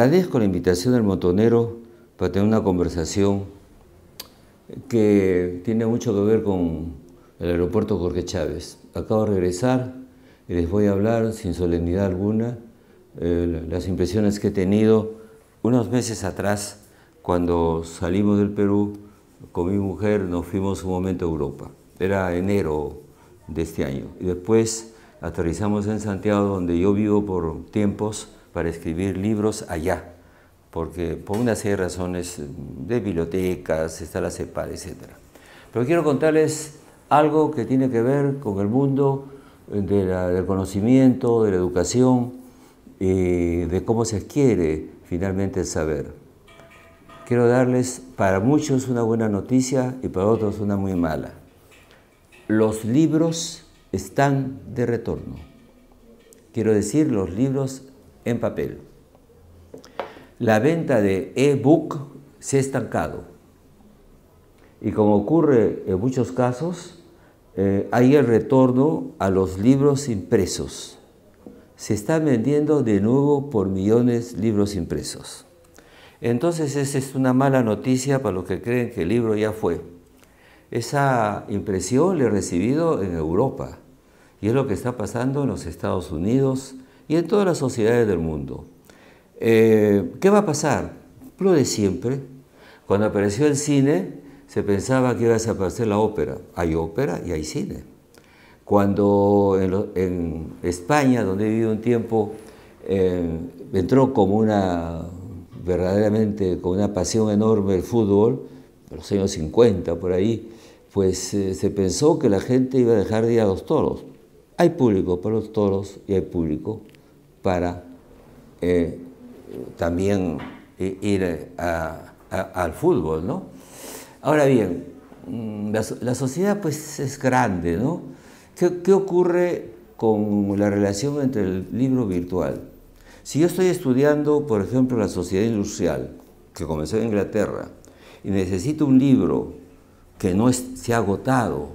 agradezco la invitación del montonero para tener una conversación que tiene mucho que ver con el aeropuerto Jorge Chávez. Acabo de regresar y les voy a hablar sin solemnidad alguna eh, las impresiones que he tenido unos meses atrás cuando salimos del Perú con mi mujer, nos fuimos un momento a Europa. Era enero de este año. Y después aterrizamos en Santiago, donde yo vivo por tiempos para escribir libros allá, porque por una serie de razones de bibliotecas, está la CEPAL, etc. Pero quiero contarles algo que tiene que ver con el mundo del conocimiento, de la educación, y de cómo se adquiere finalmente el saber. Quiero darles para muchos una buena noticia y para otros una muy mala. Los libros están de retorno. Quiero decir, los libros en papel. La venta de e-book se ha estancado. Y como ocurre en muchos casos, eh, hay el retorno a los libros impresos. Se están vendiendo de nuevo por millones libros impresos. Entonces esa es una mala noticia para los que creen que el libro ya fue. Esa impresión la he recibido en Europa y es lo que está pasando en los Estados Unidos y en todas las sociedades del mundo. Eh, ¿Qué va a pasar? Lo de siempre. Cuando apareció el cine, se pensaba que iba a desaparecer la ópera. Hay ópera y hay cine. Cuando en, España, donde he vivido un tiempo, eh, entró como una, verdaderamente, con una pasión enorme el fútbol, en los años 50 por ahí, pues eh, se pensó que la gente iba a dejar de ir a los toros. Hay público para los toros y hay público para eh, también ir al fútbol, ¿no? Ahora bien, mm, la, sociedad pues es grande, ¿no? ¿Qué, ¿Qué ocurre con la relación entre el libro virtual? Si yo estoy estudiando, por ejemplo, la sociedad industrial, que comenzó en Inglaterra, y necesito un libro que no se ha agotado,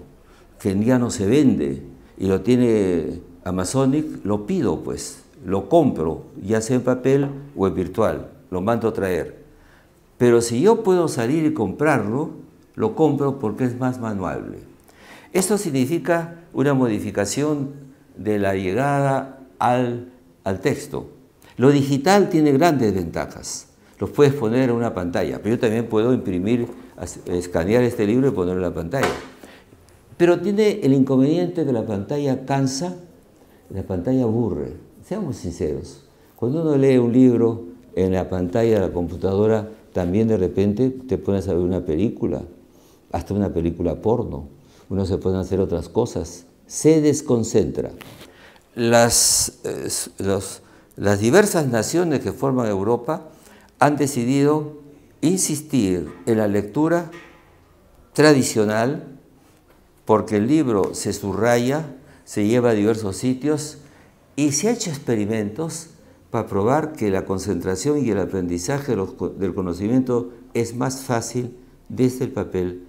que ya no se vende, y lo tiene Amazonic, lo pido pues, lo compro, ya sea en papel o en virtual, lo mando a traer. Pero si yo puedo salir y comprarlo, lo compro porque es más manual. Esto significa una modificación de la llegada al, al texto. Lo digital tiene grandes ventajas. Los puedes poner en una pantalla, pero yo también puedo imprimir, escanear este libro y ponerlo en la pantalla. Pero tiene el inconveniente que la pantalla cansa, la pantalla aburre. Seamos sinceros. Cuando uno lee un libro en la pantalla de la computadora, también de repente te pones a ver una película, hasta una película porno. Uno se puede hacer otras cosas. Se desconcentra. Las, eh, las diversas naciones que forman Europa han decidido insistir en la lectura tradicional porque el libro se subraya, se lleva a diversos sitios y se ha hecho experimentos para probar que la concentración y el aprendizaje del conocimiento es más fácil desde el papel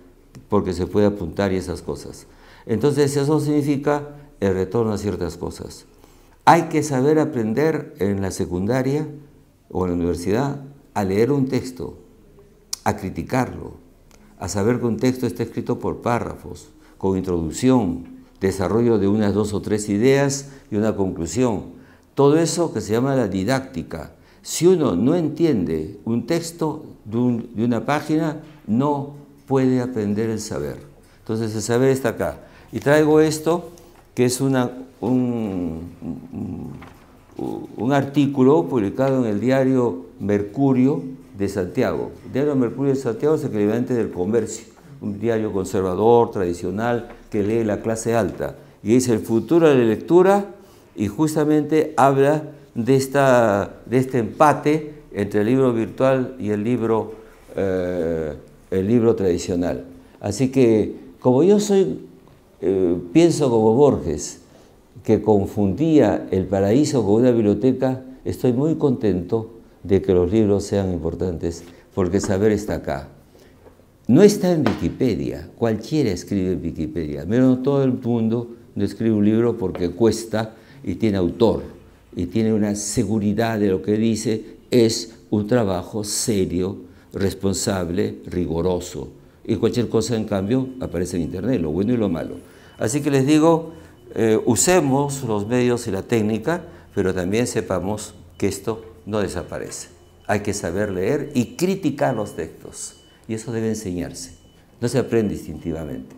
porque se puede apuntar y esas cosas. Entonces eso significa el retorno a ciertas cosas. Hay que saber aprender en la secundaria o en la universidad a leer un texto, a criticarlo, a saber que un texto está escrito por párrafos, con introducción, desarrollo de unas dos o tres ideas y una conclusión. Todo eso que se llama la didáctica. Si uno no entiende un texto de, una página, no puede aprender el saber. Entonces el saber está acá. Y traigo esto, que es una, un, un, artículo publicado en el diario Mercurio de Santiago. El diario Mercurio de Santiago es el equivalente del comercio un diario conservador, tradicional, que lee la clase alta. Y dice el futuro de la lectura y justamente habla de, esta, de este empate entre el libro virtual y el libro, eh, el libro tradicional. Así que como yo soy, eh, pienso como Borges, que confundía el paraíso con una biblioteca, estoy muy contento de que los libros sean importantes, porque saber está acá. No está en Wikipedia, cualquiera escribe en Wikipedia, pero todo el mundo no escribe un libro porque cuesta y tiene autor y tiene una seguridad de lo que dice, es un trabajo serio, responsable, riguroso. Y cualquier cosa, en cambio, aparece en Internet, lo bueno y lo malo. Así que les digo, eh, usemos los medios y la técnica, pero también sepamos que esto no desaparece. Hay que saber leer y criticar los textos. Y eso debe enseñarse. No se aprende instintivamente.